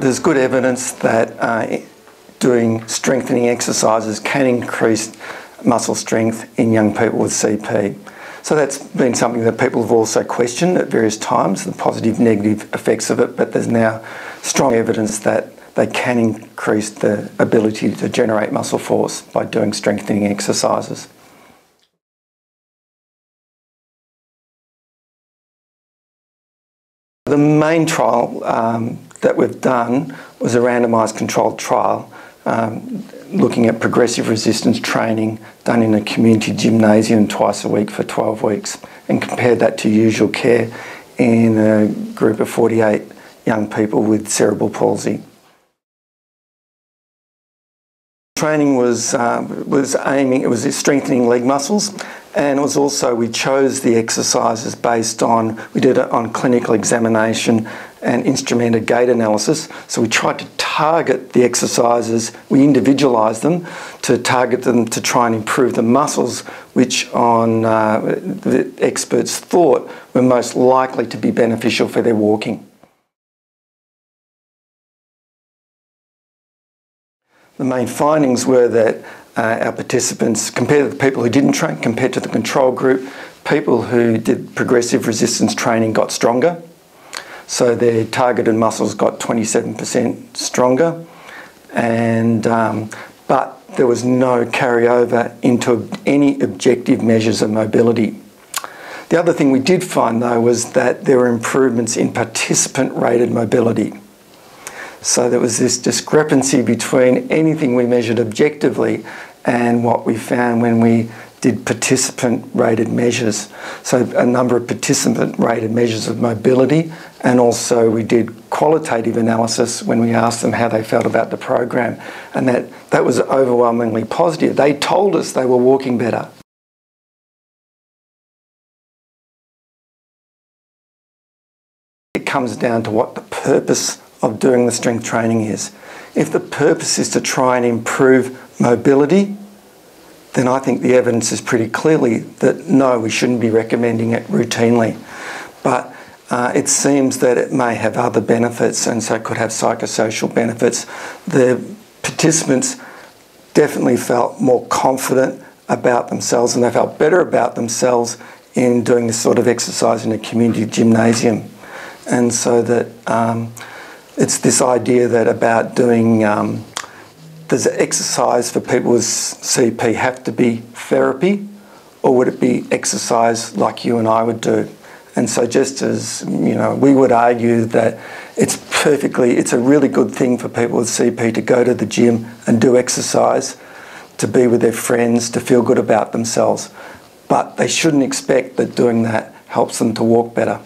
There's good evidence that uh, doing strengthening exercises can increase muscle strength in young people with CP. So that's been something that people have also questioned at various times, the positive, negative effects of it, but there's now strong evidence that they can increase the ability to generate muscle force by doing strengthening exercises. The main trial um, that we've done was a randomised controlled trial um, looking at progressive resistance training done in a community gymnasium twice a week for 12 weeks and compared that to usual care in a group of 48 young people with cerebral palsy. Training was, uh, was aiming, it was strengthening leg muscles and it was also, we chose the exercises based on, we did it on clinical examination and instrumented gait analysis. So we tried to target the exercises, we individualised them to target them to try and improve the muscles which on uh, the experts thought were most likely to be beneficial for their walking. The main findings were that uh, our participants, compared to the people who didn't train, compared to the control group, people who did progressive resistance training got stronger. So their targeted muscles got 27% stronger, and um, but there was no carryover into any objective measures of mobility. The other thing we did find though was that there were improvements in participant rated mobility. So there was this discrepancy between anything we measured objectively and what we found when we did participant rated measures. So a number of participant rated measures of mobility and also we did qualitative analysis when we asked them how they felt about the program and that, that was overwhelmingly positive. They told us they were walking better. It comes down to what the purpose of doing the strength training is. If the purpose is to try and improve mobility, then I think the evidence is pretty clearly that no, we shouldn't be recommending it routinely. But uh, it seems that it may have other benefits and so could have psychosocial benefits. The participants definitely felt more confident about themselves and they felt better about themselves in doing this sort of exercise in a community gymnasium. And so that um, it's this idea that about doing um, does exercise for people with CP have to be therapy or would it be exercise like you and I would do? And so just as, you know, we would argue that it's perfectly, it's a really good thing for people with CP to go to the gym and do exercise, to be with their friends, to feel good about themselves. But they shouldn't expect that doing that helps them to walk better.